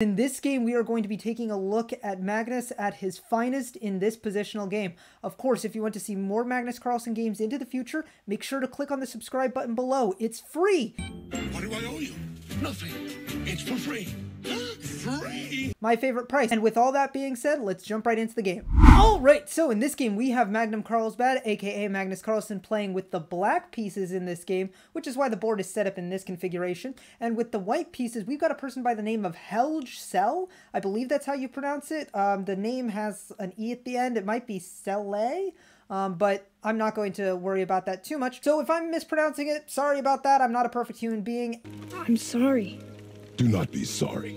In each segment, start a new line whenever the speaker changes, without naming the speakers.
In this game, we are going to be taking a look at Magnus at his finest in this positional game. Of course, if you want to see more Magnus Carlsen games into the future, make sure to click on the subscribe button below. It's free!
What do I owe you? Nothing. It's for free.
My favorite price. And with all that being said, let's jump right into the game. Alright, so in this game we have Magnum Carlsbad, aka Magnus Carlsen, playing with the black pieces in this game, which is why the board is set up in this configuration. And with the white pieces, we've got a person by the name of Helge Cell. I believe that's how you pronounce it. Um, the name has an E at the end. It might be Celle. Um, but I'm not going to worry about that too much. So if I'm mispronouncing it, sorry about that. I'm not a perfect human being.
I'm sorry.
Do not be sorry.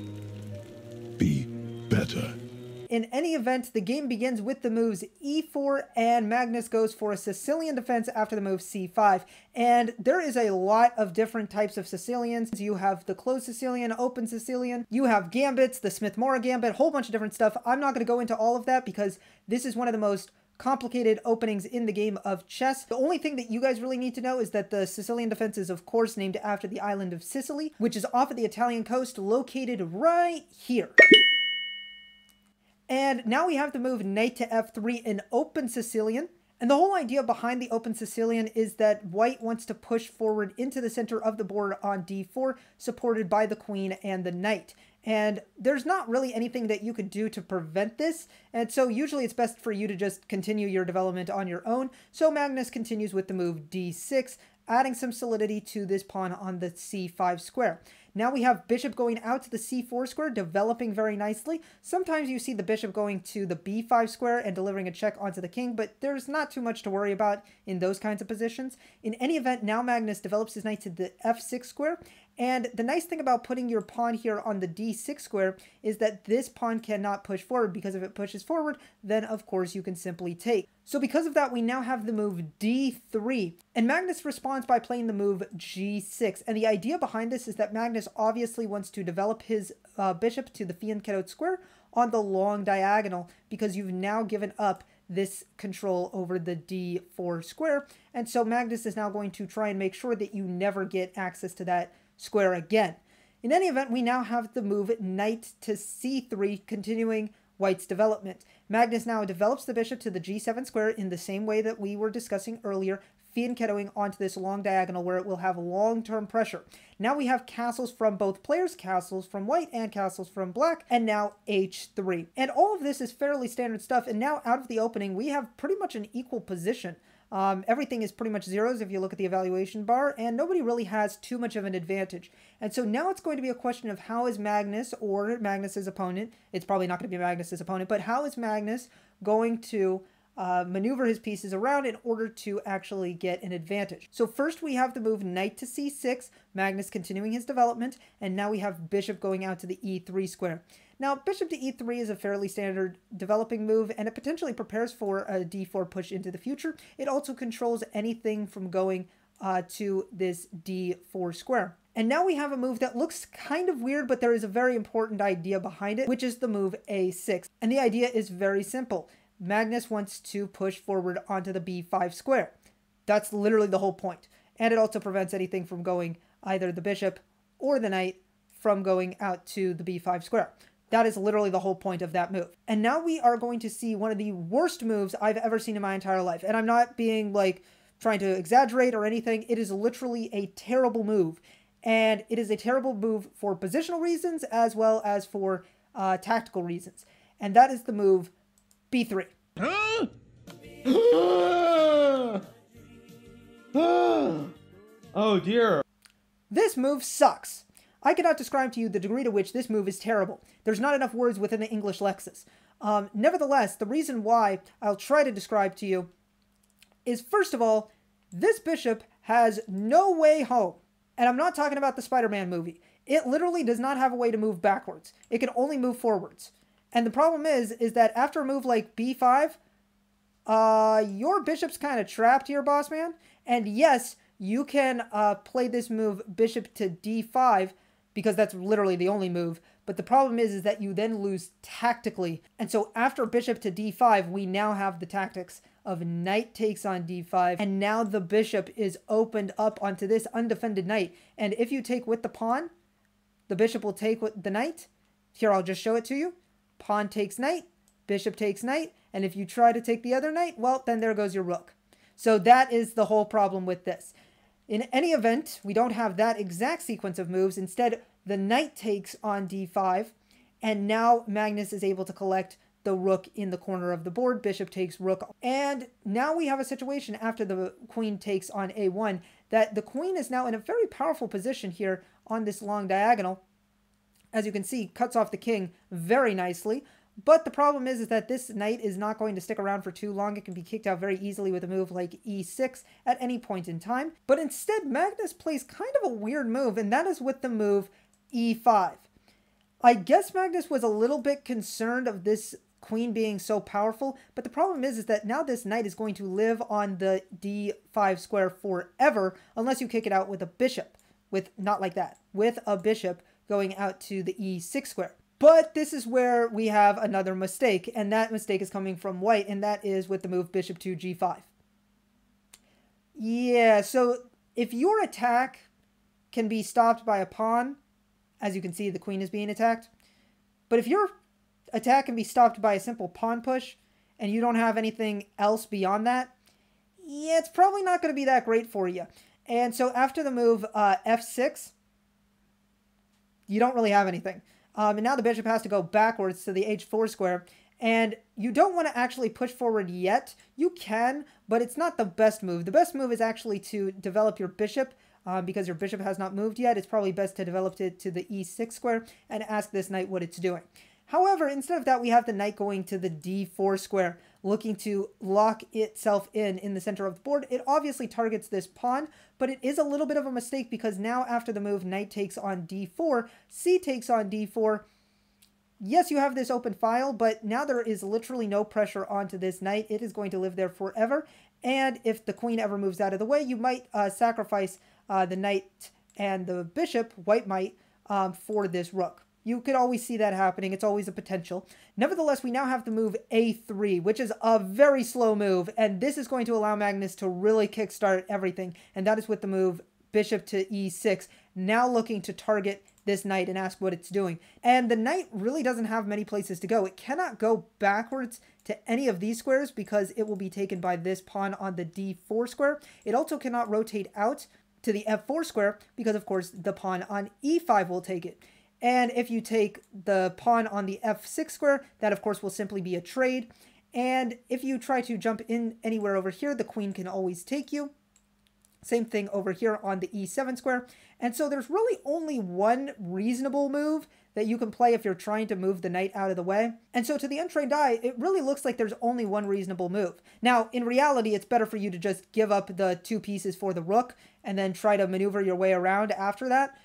Be better.
In any event, the game begins with the moves e4 and Magnus goes for a Sicilian defense after the move c5. And there is a lot of different types of Sicilians. You have the closed Sicilian, open Sicilian, you have gambits, the Smith-Morra gambit, a whole bunch of different stuff. I'm not going to go into all of that because this is one of the most complicated openings in the game of chess. The only thing that you guys really need to know is that the Sicilian defense is of course named after the island of Sicily, which is off of the Italian coast located right here. And now we have to move knight to f3 in open Sicilian. And the whole idea behind the open Sicilian is that white wants to push forward into the center of the board on d4, supported by the queen and the knight. And there's not really anything that you could do to prevent this. And so usually it's best for you to just continue your development on your own. So Magnus continues with the move d6, adding some solidity to this pawn on the c5 square. Now we have bishop going out to the c4 square, developing very nicely. Sometimes you see the bishop going to the b5 square and delivering a check onto the king, but there's not too much to worry about in those kinds of positions. In any event, now Magnus develops his knight to the f6 square, and the nice thing about putting your pawn here on the d6 square is that this pawn cannot push forward because if it pushes forward, then of course you can simply take. So because of that, we now have the move d3. And Magnus responds by playing the move g6. And the idea behind this is that Magnus obviously wants to develop his uh, bishop to the fianchetto square on the long diagonal because you've now given up this control over the d4 square. And so Magnus is now going to try and make sure that you never get access to that square again. In any event, we now have the move knight to c3, continuing white's development. Magnus now develops the bishop to the g7 square in the same way that we were discussing earlier, fianchettoing onto this long diagonal where it will have long-term pressure. Now we have castles from both players, castles from white and castles from black, and now h3. And all of this is fairly standard stuff, and now out of the opening, we have pretty much an equal position. Um, everything is pretty much zeros if you look at the evaluation bar, and nobody really has too much of an advantage. And so now it's going to be a question of how is Magnus or Magnus's opponent, it's probably not going to be Magnus's opponent, but how is Magnus going to uh, maneuver his pieces around in order to actually get an advantage. So first we have the move knight to c6, Magnus continuing his development, and now we have bishop going out to the e3 square. Now, bishop to e3 is a fairly standard developing move, and it potentially prepares for a d4 push into the future. It also controls anything from going uh, to this d4 square. And now we have a move that looks kind of weird, but there is a very important idea behind it, which is the move a6. And the idea is very simple. Magnus wants to push forward onto the b5 square. That's literally the whole point. And it also prevents anything from going either the bishop or the knight from going out to the b5 square. That is literally the whole point of that move. And now we are going to see one of the worst moves I've ever seen in my entire life. And I'm not being like trying to exaggerate or anything. It is literally a terrible move. And it is a terrible move for positional reasons as well as for uh, tactical reasons. And that is the move b3.
oh dear.
This move sucks. I cannot describe to you the degree to which this move is terrible. There's not enough words within the English Lexis. Um, nevertheless, the reason why I'll try to describe to you is first of all, this bishop has no way home. And I'm not talking about the Spider Man movie. It literally does not have a way to move backwards, it can only move forwards. And the problem is, is that after a move like b5, uh, your bishop's kind of trapped here, boss man. And yes, you can uh, play this move bishop to d5 because that's literally the only move. But the problem is, is that you then lose tactically. And so after bishop to d5, we now have the tactics of knight takes on d5. And now the bishop is opened up onto this undefended knight. And if you take with the pawn, the bishop will take with the knight. Here, I'll just show it to you. Pawn takes knight, bishop takes knight, and if you try to take the other knight, well, then there goes your rook. So that is the whole problem with this. In any event, we don't have that exact sequence of moves. Instead, the knight takes on d5, and now Magnus is able to collect the rook in the corner of the board. Bishop takes rook. And now we have a situation after the queen takes on a1 that the queen is now in a very powerful position here on this long diagonal. As you can see, cuts off the king very nicely. But the problem is, is that this knight is not going to stick around for too long. It can be kicked out very easily with a move like e6 at any point in time. But instead, Magnus plays kind of a weird move, and that is with the move e5. I guess Magnus was a little bit concerned of this queen being so powerful, but the problem is, is that now this knight is going to live on the d5 square forever unless you kick it out with a bishop, with not like that, with a bishop going out to the e6 square. But this is where we have another mistake, and that mistake is coming from white, and that is with the move bishop to g5. Yeah, so if your attack can be stopped by a pawn, as you can see, the queen is being attacked. But if your attack can be stopped by a simple pawn push, and you don't have anything else beyond that, yeah, it's probably not going to be that great for you. And so after the move uh, f6, you don't really have anything. Um, and now the bishop has to go backwards to the h4 square. And you don't want to actually push forward yet. You can, but it's not the best move. The best move is actually to develop your bishop uh, because your bishop has not moved yet. It's probably best to develop it to the e6 square and ask this knight what it's doing. However, instead of that, we have the knight going to the d4 square, looking to lock itself in in the center of the board. It obviously targets this pawn, but it is a little bit of a mistake because now after the move, knight takes on d4, c takes on d4. Yes, you have this open file, but now there is literally no pressure onto this knight. It is going to live there forever. And if the queen ever moves out of the way, you might uh, sacrifice uh, the knight and the bishop, white might, um, for this rook. You could always see that happening. It's always a potential. Nevertheless, we now have the move a3, which is a very slow move, and this is going to allow Magnus to really kickstart everything, and that is with the move bishop to e6, now looking to target this knight and ask what it's doing. And the knight really doesn't have many places to go. It cannot go backwards to any of these squares because it will be taken by this pawn on the d4 square. It also cannot rotate out to the f4 square because, of course, the pawn on e5 will take it. And if you take the pawn on the f6 square, that of course will simply be a trade. And if you try to jump in anywhere over here, the queen can always take you. Same thing over here on the e7 square. And so there's really only one reasonable move that you can play if you're trying to move the knight out of the way. And so to the untrained eye, it really looks like there's only one reasonable move. Now, in reality, it's better for you to just give up the two pieces for the rook and then try to maneuver your way around after that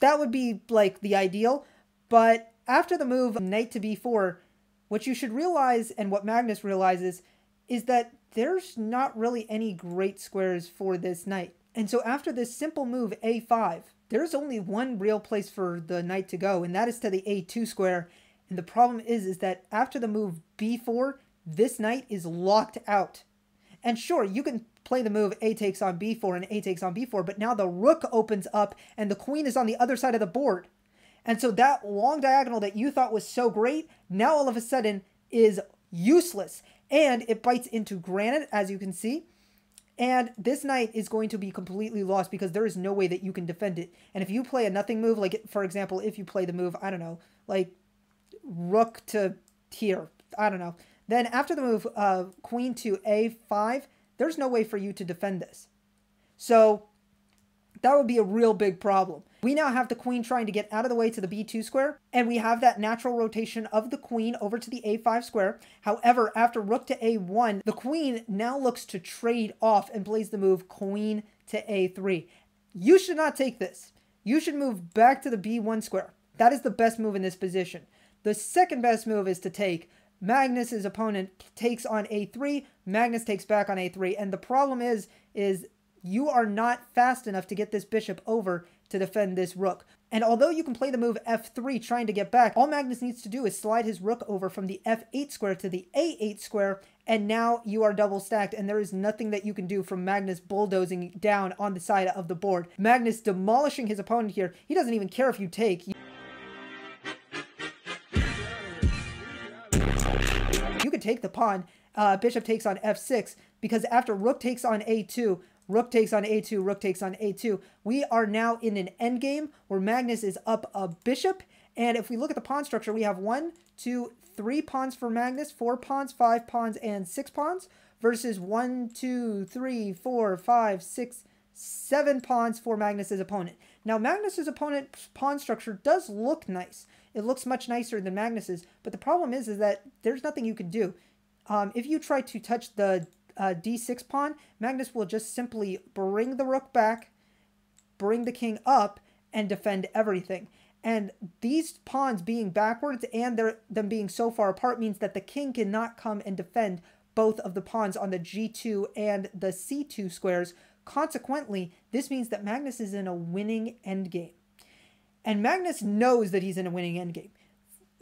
that would be like the ideal. But after the move knight to b4, what you should realize and what Magnus realizes is that there's not really any great squares for this knight. And so after this simple move a5, there's only one real place for the knight to go, and that is to the a2 square. And the problem is, is that after the move b4, this knight is locked out. And sure, you can play the move a takes on b4 and a takes on b4, but now the rook opens up and the queen is on the other side of the board. And so that long diagonal that you thought was so great, now all of a sudden is useless. And it bites into granite, as you can see. And this knight is going to be completely lost because there is no way that you can defend it. And if you play a nothing move, like for example, if you play the move, I don't know, like rook to here, I don't know. Then after the move, uh, queen to a5, there's no way for you to defend this. So that would be a real big problem. We now have the queen trying to get out of the way to the b2 square, and we have that natural rotation of the queen over to the a5 square. However, after rook to a1, the queen now looks to trade off and plays the move queen to a3. You should not take this. You should move back to the b1 square. That is the best move in this position. The second best move is to take Magnus's opponent takes on a3, Magnus takes back on a3, and the problem is is you are not fast enough to get this bishop over to defend this rook. And although you can play the move f3 trying to get back, all Magnus needs to do is slide his rook over from the f8 square to the a8 square, and now you are double stacked, and there is nothing that you can do from Magnus bulldozing down on the side of the board. Magnus demolishing his opponent here. He doesn't even care if you take. Take the pawn. Uh, bishop takes on f6 because after rook takes on a2, rook takes on a2, rook takes on a2, we are now in an endgame where Magnus is up a bishop. And if we look at the pawn structure, we have one, two, three pawns for Magnus, four pawns, five pawns, and six pawns versus one, two, three, four, five, six, seven pawns for Magnus's opponent. Now, Magnus's opponent's pawn structure does look nice. It looks much nicer than Magnus's, but the problem is, is that there's nothing you can do. Um, if you try to touch the uh, d6 pawn, Magnus will just simply bring the rook back, bring the king up, and defend everything. And these pawns being backwards and them being so far apart means that the king cannot come and defend both of the pawns on the g2 and the c2 squares. Consequently, this means that Magnus is in a winning endgame. And Magnus knows that he's in a winning endgame.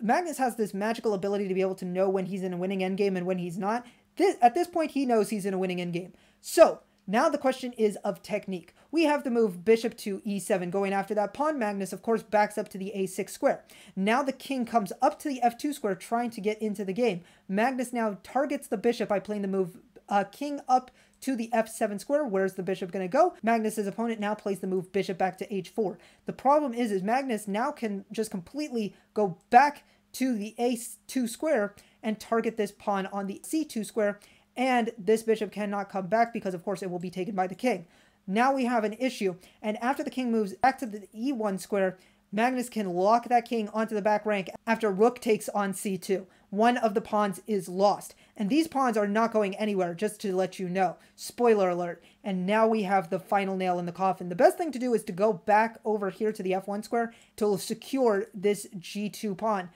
Magnus has this magical ability to be able to know when he's in a winning endgame and when he's not. This, at this point, he knows he's in a winning endgame. So, now the question is of technique. We have the move bishop to e7 going after that pawn. Magnus, of course, backs up to the a6 square. Now the king comes up to the f2 square trying to get into the game. Magnus now targets the bishop by playing the move uh, king up to the f7 square. Where's the bishop going to go? Magnus's opponent now plays the move bishop back to h4. The problem is, is Magnus now can just completely go back to the a2 square and target this pawn on the c2 square and this bishop cannot come back because of course it will be taken by the king. Now we have an issue, and after the king moves back to the e1 square, Magnus can lock that king onto the back rank after rook takes on c2. One of the pawns is lost, and these pawns are not going anywhere, just to let you know. Spoiler alert. And now we have the final nail in the coffin. The best thing to do is to go back over here to the f1 square to secure this g2 pawn.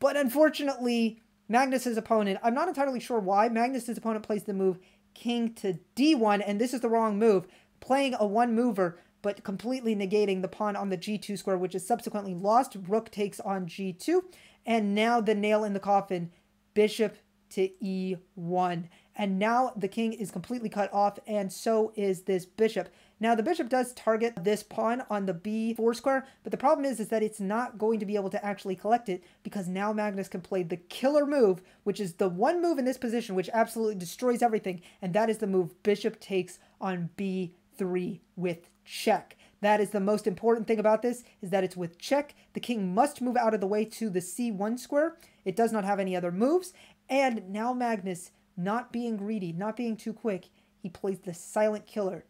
But unfortunately, Magnus's opponent, I'm not entirely sure why, Magnus's opponent plays the move king to d1, and this is the wrong move, playing a one mover, but completely negating the pawn on the g2 square, which is subsequently lost. Rook takes on g2, and now the nail in the coffin, bishop to e1. And now the king is completely cut off, and so is this bishop. Now the bishop does target this pawn on the b4 square, but the problem is, is that it's not going to be able to actually collect it because now Magnus can play the killer move, which is the one move in this position which absolutely destroys everything, and that is the move bishop takes on b3 with check. That is the most important thing about this, is that it's with check. The king must move out of the way to the c1 square. It does not have any other moves. And now Magnus, not being greedy, not being too quick, he plays the silent killer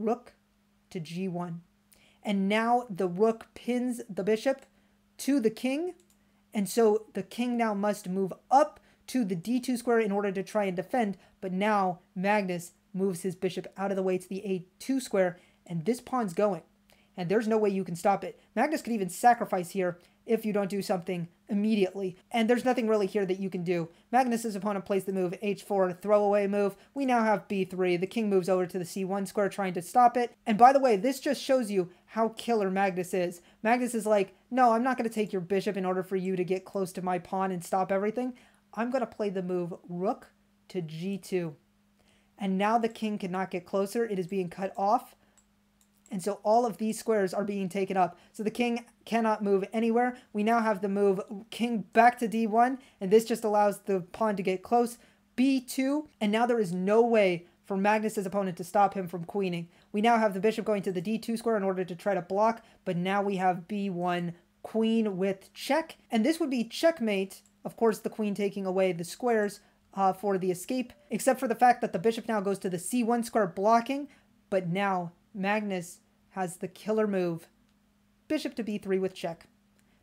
rook to g1. And now the rook pins the bishop to the king. And so the king now must move up to the d2 square in order to try and defend. But now Magnus moves his bishop out of the way to the a2 square. And this pawn's going. And there's no way you can stop it. Magnus could even sacrifice here if you don't do something immediately. And there's nothing really here that you can do. Magnus's opponent plays the move h4, throwaway move. We now have b3. The king moves over to the c1 square trying to stop it. And by the way, this just shows you how killer Magnus is. Magnus is like, no, I'm not going to take your bishop in order for you to get close to my pawn and stop everything. I'm going to play the move rook to g2. And now the king cannot get closer. It is being cut off. And so all of these squares are being taken up. So the king cannot move anywhere. We now have the move king back to d1, and this just allows the pawn to get close. b2, and now there is no way for Magnus's opponent to stop him from queening. We now have the bishop going to the d2 square in order to try to block, but now we have b1 queen with check. And this would be checkmate, of course the queen taking away the squares uh, for the escape, except for the fact that the bishop now goes to the c1 square blocking, but now Magnus has the killer move bishop to b3 with check.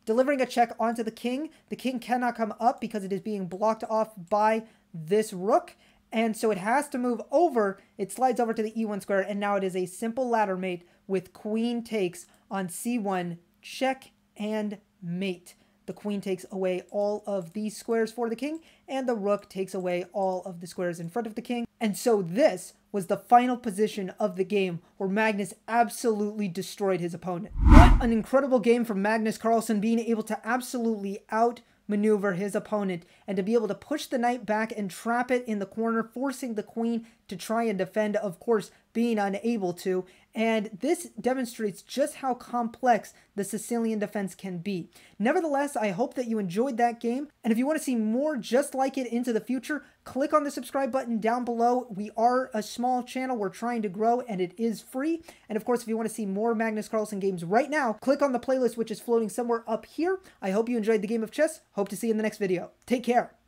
Delivering a check onto the king, the king cannot come up because it is being blocked off by this rook, and so it has to move over. It slides over to the e1 square, and now it is a simple ladder mate with queen takes on c1, check and mate. The queen takes away all of these squares for the king, and the rook takes away all of the squares in front of the king. And so this was the final position of the game where Magnus absolutely destroyed his opponent. What an incredible game from Magnus Carlsen being able to absolutely outmaneuver his opponent and to be able to push the knight back and trap it in the corner, forcing the queen to try and defend. Of course, being unable to. And this demonstrates just how complex the Sicilian defense can be. Nevertheless, I hope that you enjoyed that game. And if you want to see more just like it into the future, click on the subscribe button down below. We are a small channel. We're trying to grow and it is free. And of course, if you want to see more Magnus Carlsen games right now, click on the playlist, which is floating somewhere up here. I hope you enjoyed the game of chess. Hope to see you in the next video. Take care.